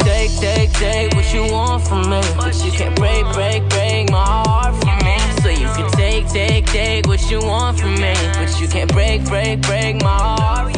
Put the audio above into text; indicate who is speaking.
Speaker 1: Take, take, take what you want from me. But you can't break, break, break my heart from me. So you can take, take, take what you want from me. But you can't break, break, break my heart from me.